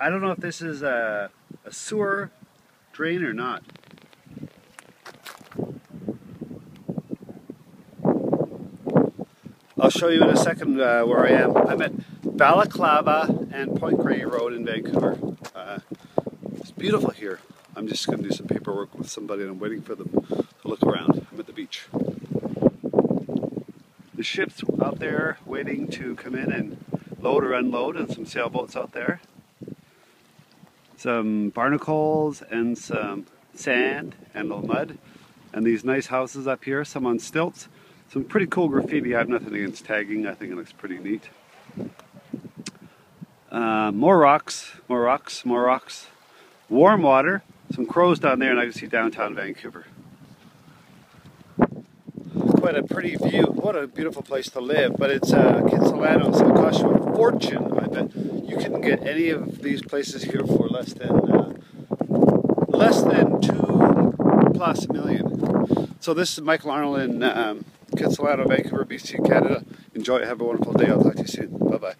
I don't know if this is a, a sewer drain or not. I'll show you in a second uh, where I am. I'm at Balaclava and Point Grey Road in Vancouver. Uh, it's beautiful here. I'm just going to do some paperwork with somebody and I'm waiting for them to look around. I'm at the beach. The ship's out there waiting to come in and load or unload and some sailboats out there. Some barnacles and some sand and a little mud. And these nice houses up here, some on stilts. Some pretty cool graffiti. I have nothing against tagging. I think it looks pretty neat. Uh, more rocks, more rocks, more rocks. Warm water. Some crows down there, and I can see downtown Vancouver. Quite a pretty view. What a beautiful place to live. But it's uh, Kitsilano, so it costs you a fortune. I bet you couldn't get any of these places here for less than uh, less than two plus million. So this is Michael Arnold in um, Kitsilano, Vancouver, BC, Canada. Enjoy. Have a wonderful day. I'll talk to you soon. Bye bye.